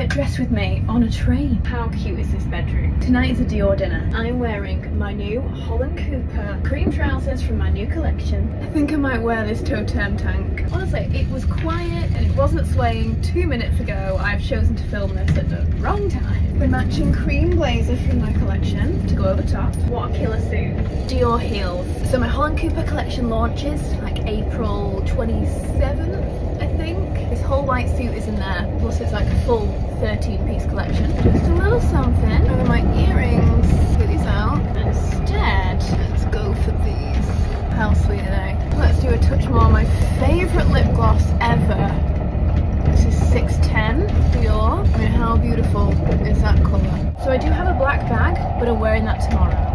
get dressed with me on a train. How cute is this bedroom? Tonight is a Dior dinner. I'm wearing my new Holland Cooper cream trousers from my new collection. I think I might wear this Totem tank. Honestly, it was quiet and it wasn't swaying two minutes ago. I've chosen to film this at the wrong time. The matching cream blazer from my collection to go over top. What a killer suit. Dior heels. So my Holland Cooper collection launches like April 27th, I think. This whole white suit is in there. Plus it's like a full 13 piece collection. Just a little something over my earrings. These out. Instead, let's go for these. How sweet are they? Let's do a touch more. My favourite lip gloss ever. This is 610 Dior. I mean, how beautiful is that colour? So I do have a black bag, but I'm wearing that tomorrow.